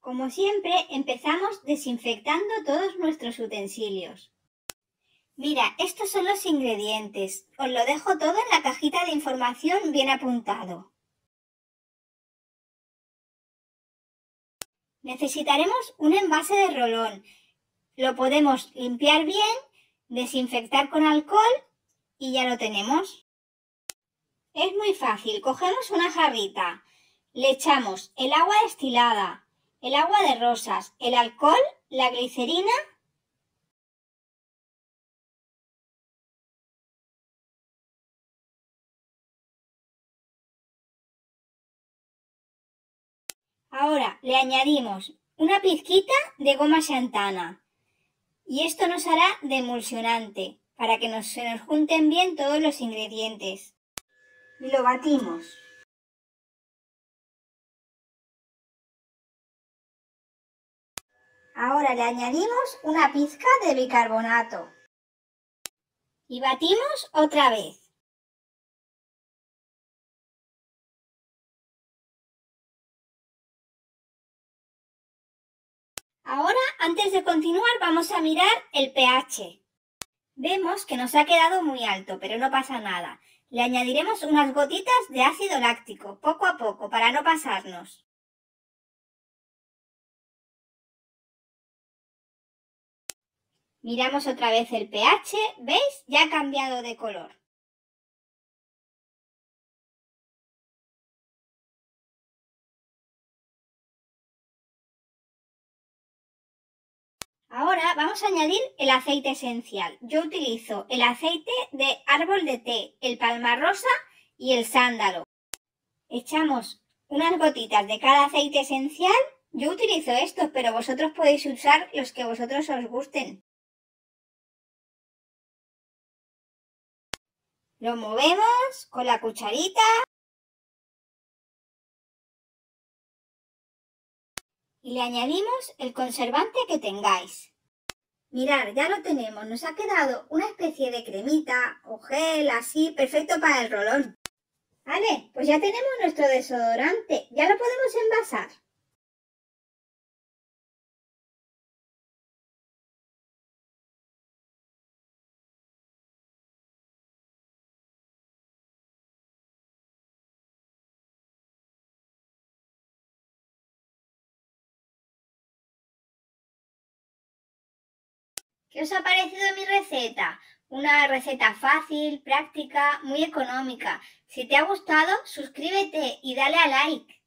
Como siempre, empezamos desinfectando todos nuestros utensilios. Mira, estos son los ingredientes. Os lo dejo todo en la cajita de información bien apuntado. Necesitaremos un envase de rolón. Lo podemos limpiar bien, desinfectar con alcohol y ya lo tenemos. Es muy fácil. Cogemos una jarrita, le echamos el agua destilada, el agua de rosas, el alcohol, la glicerina Ahora le añadimos una pizquita de goma xantana y esto nos hará de emulsionante para que nos, se nos junten bien todos los ingredientes. Y lo batimos. Ahora le añadimos una pizca de bicarbonato. Y batimos otra vez. Ahora, antes de continuar, vamos a mirar el pH. Vemos que nos ha quedado muy alto, pero no pasa nada. Le añadiremos unas gotitas de ácido láctico, poco a poco, para no pasarnos. Miramos otra vez el pH, ¿veis? Ya ha cambiado de color. Ahora vamos a añadir el aceite esencial. Yo utilizo el aceite de árbol de té, el palma rosa y el sándalo. Echamos unas gotitas de cada aceite esencial. Yo utilizo estos, pero vosotros podéis usar los que vosotros os gusten. Lo movemos con la cucharita y le añadimos el conservante que tengáis. Mirar, ya lo tenemos, nos ha quedado una especie de cremita o gel así, perfecto para el rolón. Vale, pues ya tenemos nuestro desodorante, ya lo podemos envasar. ¿Qué os ha parecido mi receta? Una receta fácil, práctica, muy económica. Si te ha gustado, suscríbete y dale a like.